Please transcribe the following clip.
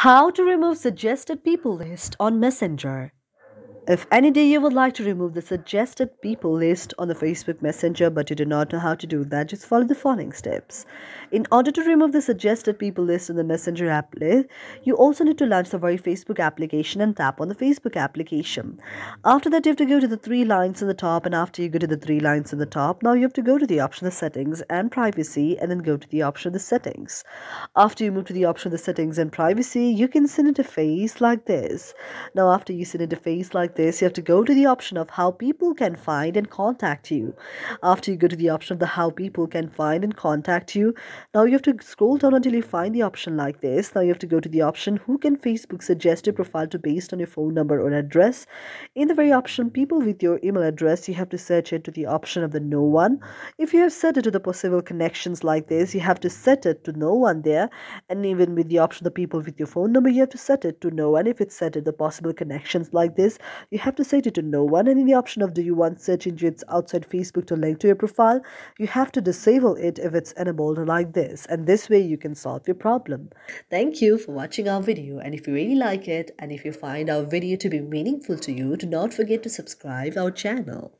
How to remove suggested people list on Messenger. If any day you would like to remove the suggested people list on the Facebook Messenger but you do not know how to do that, just follow the following steps. In order to remove the suggested people list on the Messenger app list, you also need to launch the very Facebook application and tap on the Facebook application. After that, you have to go to the three lines on the top, and after you go to the three lines on the top, now you have to go to the option of settings and privacy and then go to the option of the settings. After you move to the option of the settings and privacy, you can send interface like this. Now, after you send interface like this, you have to go to the option of how people can find and contact you. After you go to the option of the how people can find and contact you, now you have to scroll down until you find the option like this. Now you have to go to the option who can Facebook suggest your profile to based on your phone number or address. In the very option people with your email address, you have to search it to the option of the no one. If you have set it to the possible connections like this, you have to set it to no one there. And even with the option the people with your phone number, you have to set it to no one. If it's set to the possible connections like this, you have to set it to no one. And in the option of do you want search engines outside Facebook to link to your profile, you have to disable it if it's enabled like this. And this way you can solve your problem. Thank you for watching our video. And if you really like it and if you find our video to be meaningful to you, do not forget to subscribe our channel.